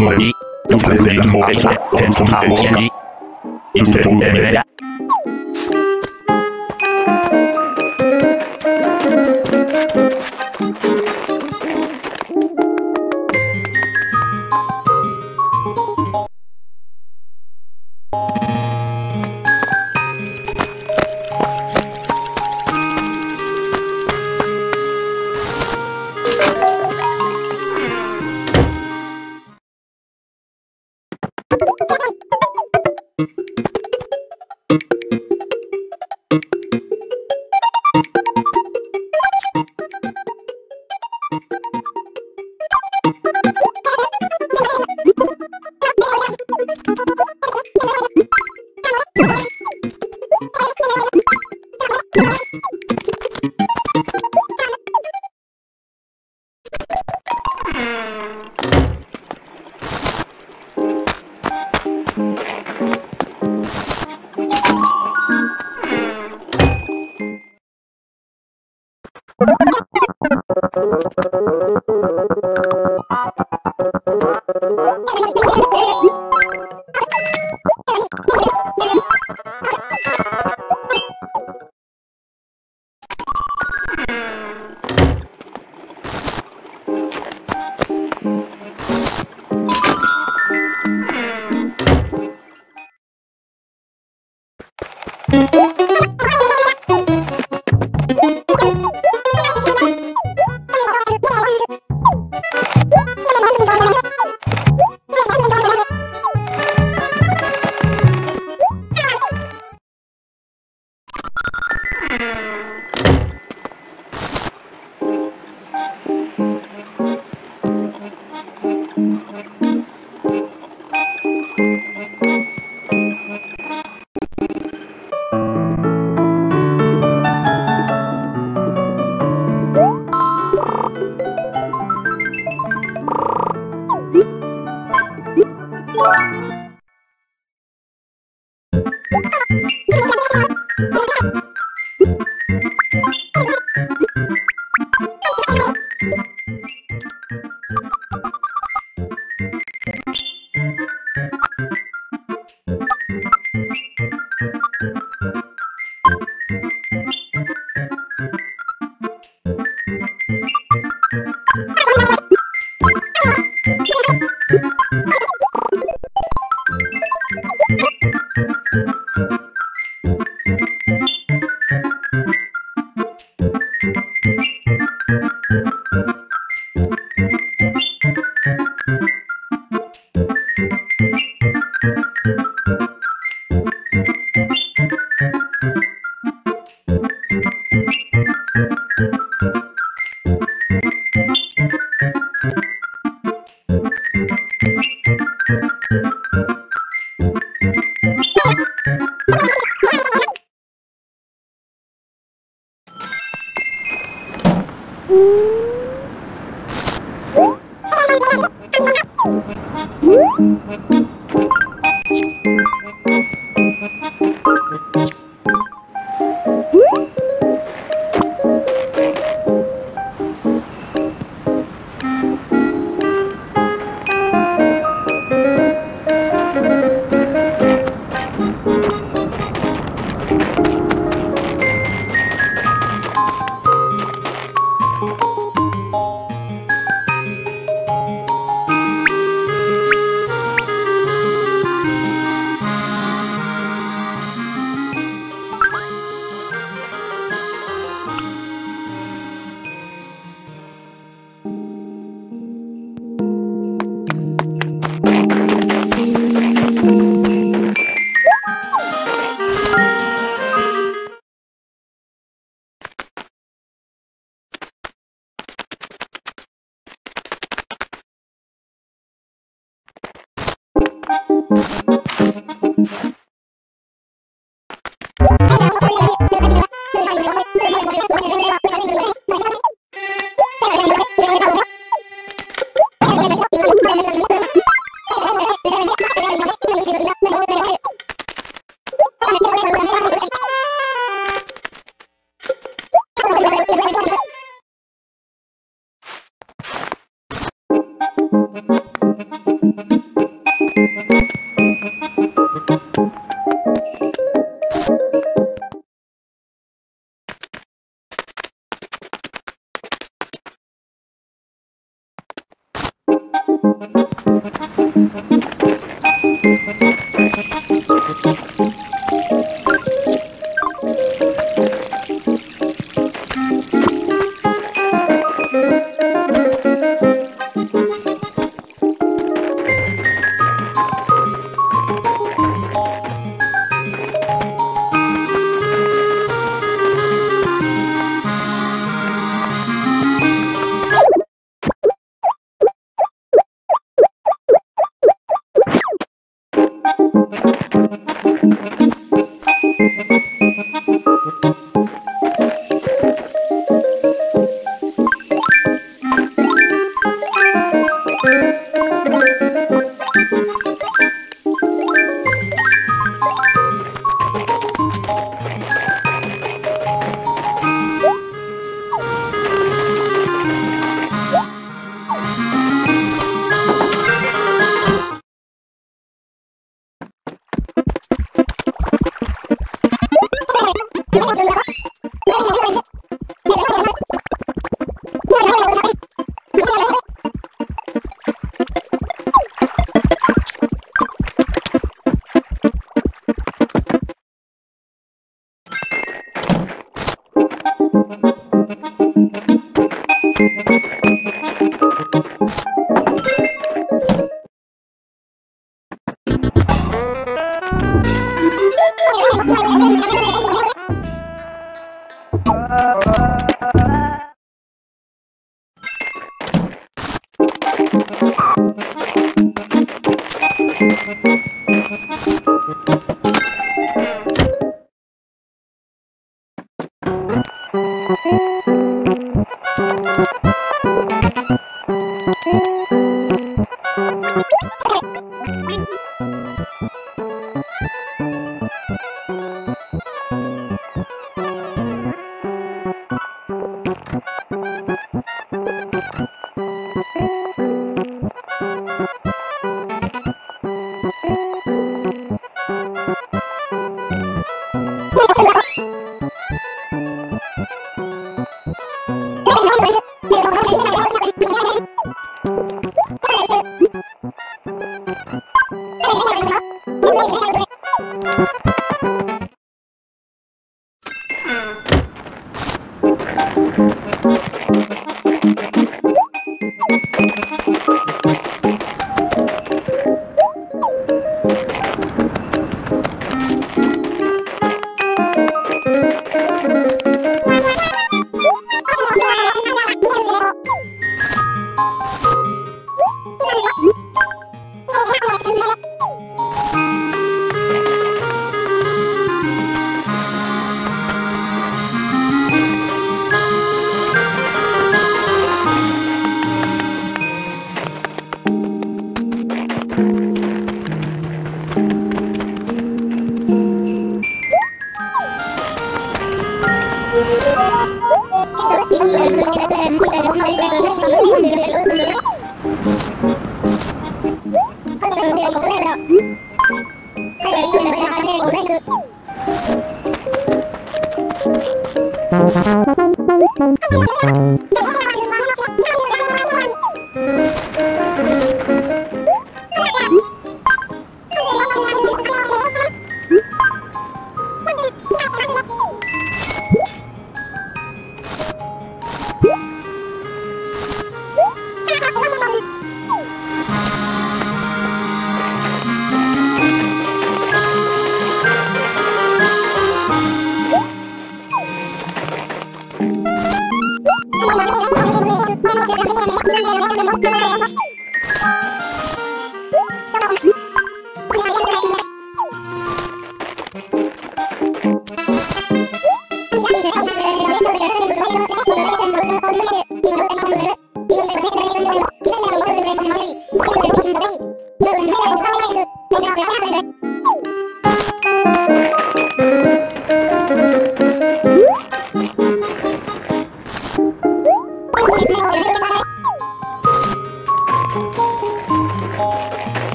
MOI ヨタレ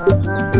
Uh-huh.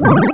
you.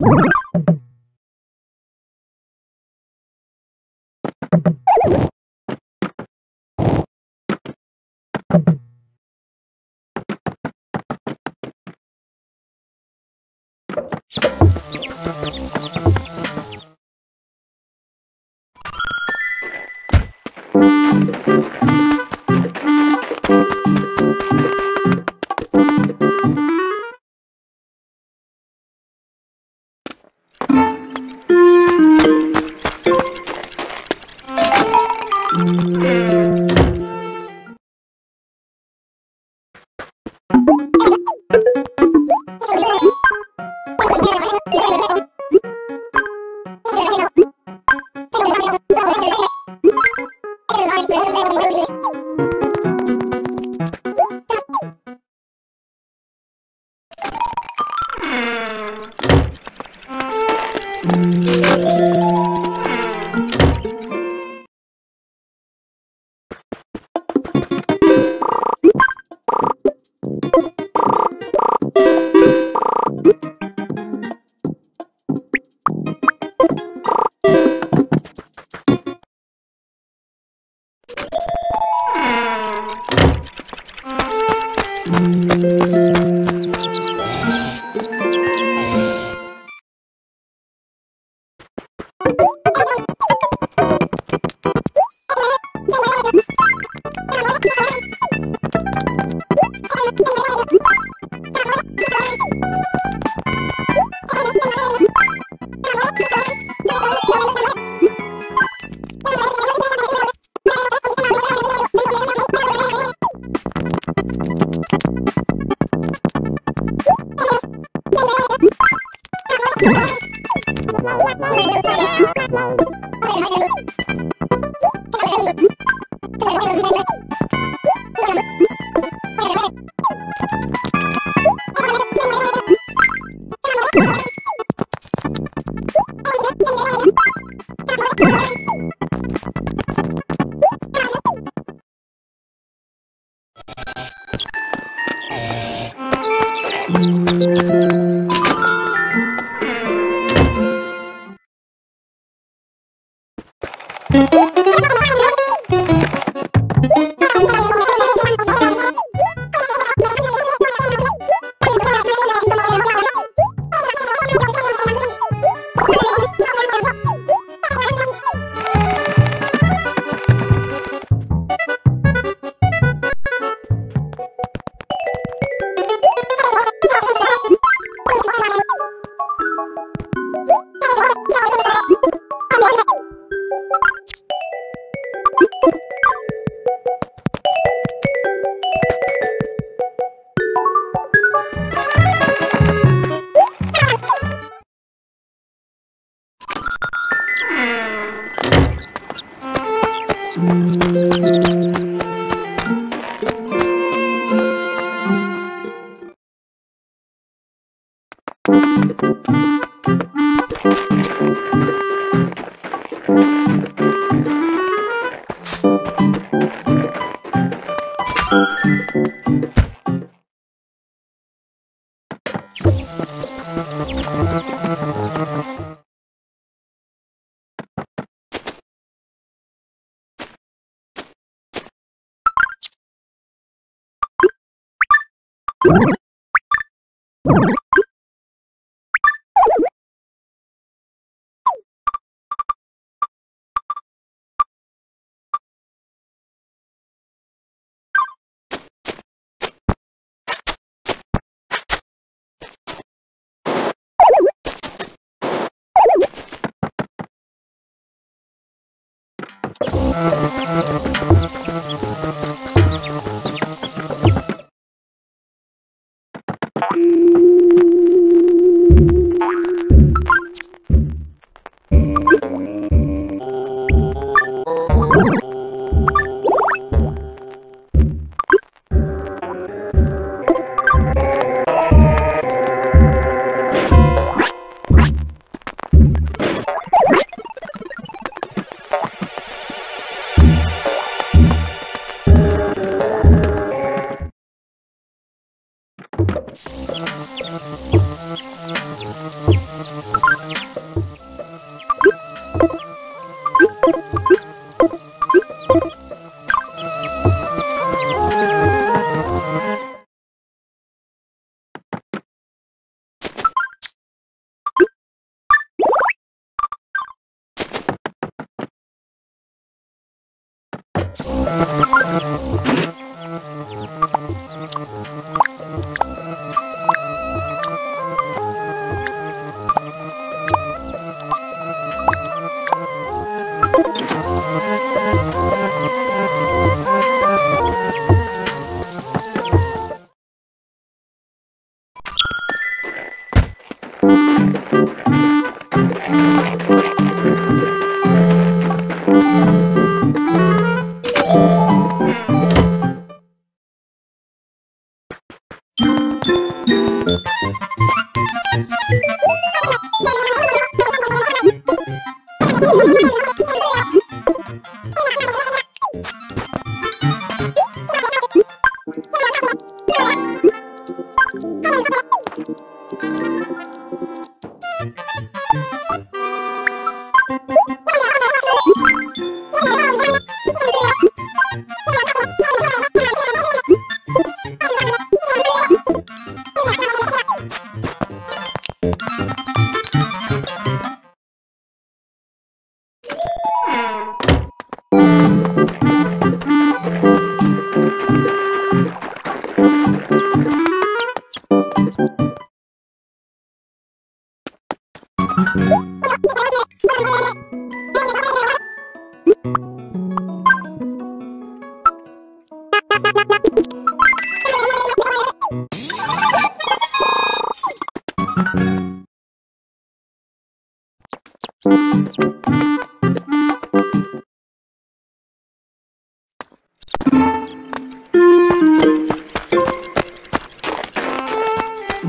you.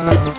Thank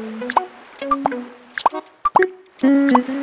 Thank you.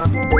Thank.